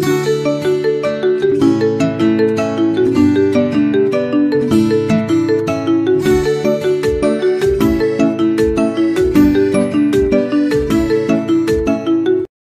Música